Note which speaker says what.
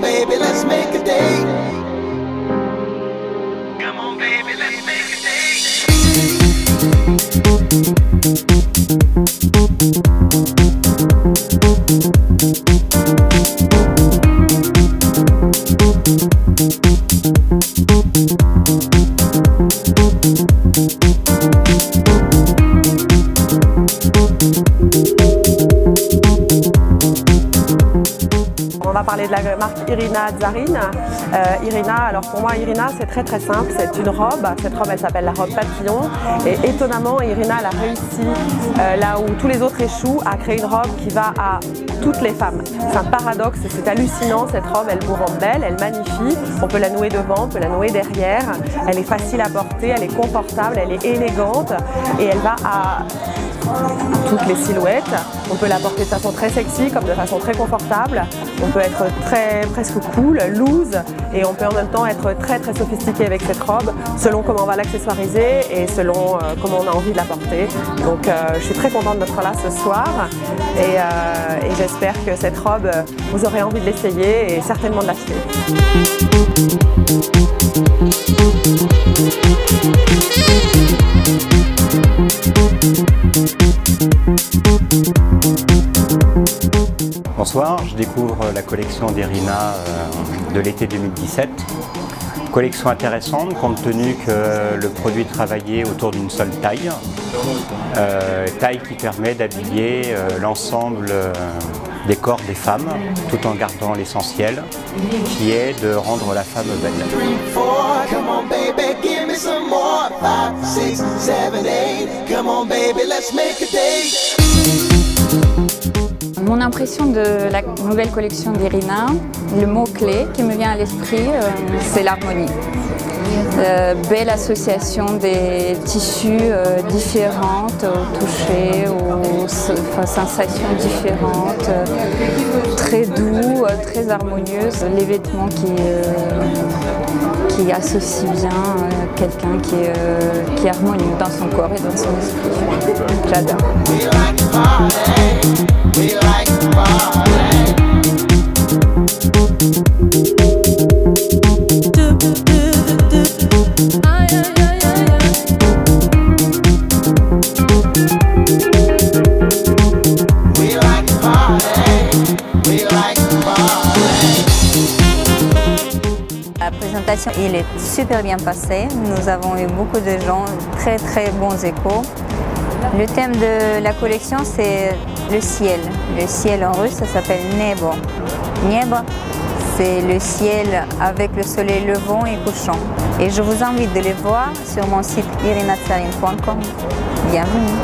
Speaker 1: baby, let's make a date. Come on, baby, let's make a date.
Speaker 2: Va parler de la marque Irina Zarine. Euh, Irina, alors pour moi Irina c'est très très simple, c'est une robe, cette robe elle s'appelle la robe papillon. Et étonnamment Irina elle a réussi euh, là où tous les autres échouent à créer une robe qui va à toutes les femmes. C'est un paradoxe, c'est hallucinant. Cette robe, elle vous rend belle, elle magnifie, on peut la nouer devant, on peut la nouer derrière, elle est facile à porter, elle est confortable, elle est élégante. Et elle va à toutes les silhouettes. On peut la porter de façon très sexy comme de façon très confortable. On peut être très presque cool, loose et on peut en même temps être très très sophistiqué avec cette robe selon comment on va l'accessoiriser et selon euh, comment on a envie de la porter. Donc euh, je suis très contente d'être là ce soir et, euh, et j'espère que cette robe vous aurez envie de l'essayer et certainement de l'acheter.
Speaker 3: Je découvre la collection d'Irina euh, de l'été 2017. Collection intéressante compte tenu que le produit est travaillé autour d'une seule taille. Euh, taille qui permet d'habiller euh, l'ensemble des corps des femmes tout en gardant l'essentiel qui est de rendre la femme belle.
Speaker 4: Mon impression de la nouvelle collection d'Irina, le mot-clé qui me vient à l'esprit, euh, c'est l'harmonie. Euh, belle association des tissus euh, différentes, au toucher, aux sensations différentes, euh, très doux, très harmonieuses. Les vêtements qui, qui associent bien quelqu'un qui, qui est harmonieux dans son corps et dans son esprit. J'adore.
Speaker 5: Il est super bien passé. Nous avons eu beaucoup de gens, très très bons échos. Le thème de la collection, c'est le ciel. Le ciel en russe, ça s'appelle nebo. Nebo, c'est le ciel avec le soleil levant et couchant. Et je vous invite de les voir sur mon site irinatsarin.com. Bienvenue.